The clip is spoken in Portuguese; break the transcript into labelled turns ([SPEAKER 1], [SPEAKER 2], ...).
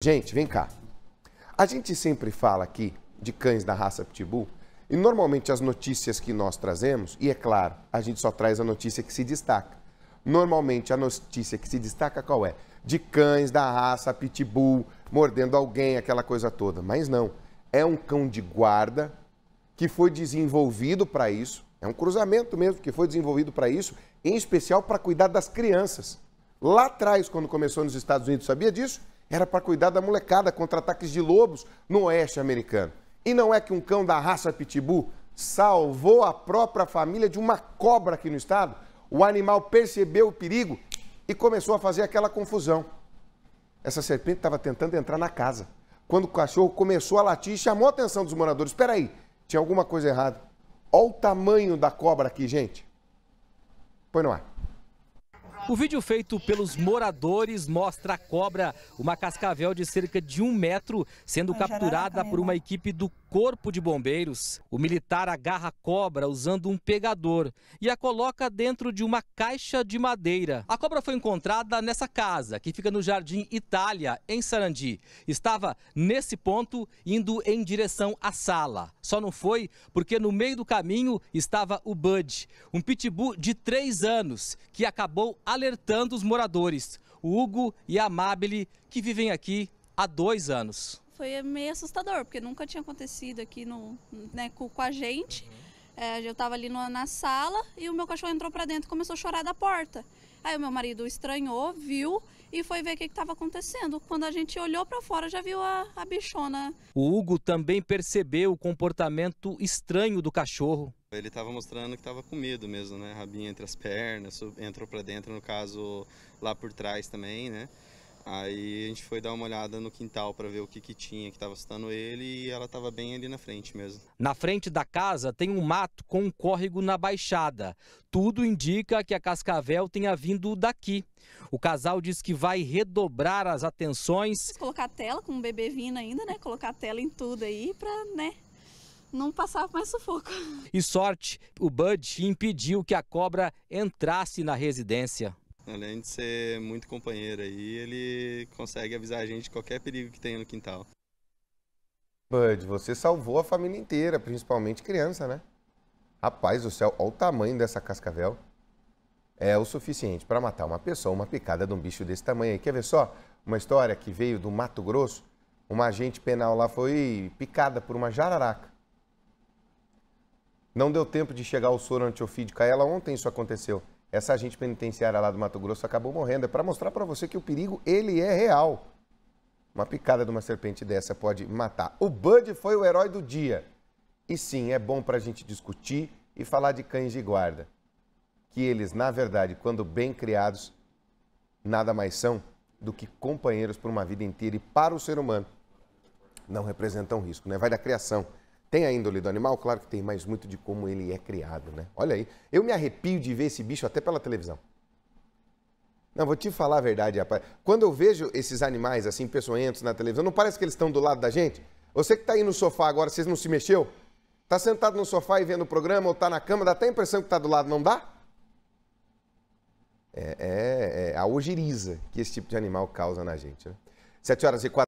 [SPEAKER 1] Gente, vem cá. A gente sempre fala aqui de cães da raça Pitbull e normalmente as notícias que nós trazemos, e é claro, a gente só traz a notícia que se destaca. Normalmente a notícia que se destaca qual é? De cães da raça Pitbull mordendo alguém, aquela coisa toda. Mas não. É um cão de guarda que foi desenvolvido para isso. É um cruzamento mesmo que foi desenvolvido para isso, em especial para cuidar das crianças. Lá atrás, quando começou nos Estados Unidos, sabia disso? era para cuidar da molecada contra ataques de lobos no oeste americano. E não é que um cão da raça Pitbull salvou a própria família de uma cobra aqui no estado? O animal percebeu o perigo e começou a fazer aquela confusão. Essa serpente estava tentando entrar na casa. Quando o cachorro começou a latir e chamou a atenção dos moradores. Espera aí, tinha alguma coisa errada. Olha o tamanho da cobra aqui, gente. Põe no ar.
[SPEAKER 2] O vídeo feito pelos moradores mostra a cobra, uma cascavel de cerca de um metro, sendo capturada por uma equipe do Corpo de Bombeiros. O militar agarra a cobra usando um pegador e a coloca dentro de uma caixa de madeira. A cobra foi encontrada nessa casa, que fica no Jardim Itália, em Sarandi. Estava nesse ponto, indo em direção à sala. Só não foi porque no meio do caminho estava o Bud, um pitbull de três anos, que acabou alertando os moradores, o Hugo e a Amabile, que vivem aqui há dois anos
[SPEAKER 3] foi meio assustador, porque nunca tinha acontecido aqui no, né, com, com a gente. É, eu estava ali no, na sala e o meu cachorro entrou para dentro e começou a chorar da porta. Aí o meu marido estranhou, viu e foi ver o que estava acontecendo. Quando a gente olhou para fora, já viu a, a bichona.
[SPEAKER 2] O Hugo também percebeu o comportamento estranho do cachorro.
[SPEAKER 4] Ele estava mostrando que estava com medo mesmo, né? Rabinho entre as pernas, entrou para dentro, no caso, lá por trás também, né? Aí a gente foi dar uma olhada no quintal para ver o que, que tinha que estava assustando ele e ela estava bem ali na frente mesmo.
[SPEAKER 2] Na frente da casa tem um mato com um córrego na baixada. Tudo indica que a cascavel tenha vindo daqui. O casal diz que vai redobrar as atenções.
[SPEAKER 3] Colocar a tela com o bebê vindo ainda, né? Colocar a tela em tudo aí para, né? não passar mais sufoco.
[SPEAKER 2] E sorte, o Bud impediu que a cobra entrasse na residência.
[SPEAKER 4] Além de ser muito companheiro aí, ele consegue avisar a gente de qualquer perigo que tenha no quintal.
[SPEAKER 1] Bud, você salvou a família inteira, principalmente criança, né? Rapaz do céu, olha o tamanho dessa cascavel. É o suficiente para matar uma pessoa, uma picada de um bicho desse tamanho aí. Quer ver só? Uma história que veio do Mato Grosso. Uma agente penal lá foi picada por uma jararaca. Não deu tempo de chegar ao soro antiofídico a ela. Ontem isso aconteceu essa agente penitenciária lá do Mato Grosso acabou morrendo. É para mostrar para você que o perigo, ele é real. Uma picada de uma serpente dessa pode matar. O Bud foi o herói do dia. E sim, é bom para a gente discutir e falar de cães de guarda. Que eles, na verdade, quando bem criados, nada mais são do que companheiros por uma vida inteira e para o ser humano não representam risco, né? Vai da criação tem a índole do animal? Claro que tem, mas muito de como ele é criado, né? Olha aí, eu me arrepio de ver esse bicho até pela televisão. Não, vou te falar a verdade, rapaz. Quando eu vejo esses animais assim, peçonhentos na televisão, não parece que eles estão do lado da gente? Você que está aí no sofá agora, vocês não se mexeu? Está sentado no sofá e vendo o programa ou está na cama, dá até a impressão que está do lado, não dá? É, é, é a ojeriza que esse tipo de animal causa na gente, né? Sete horas e quatro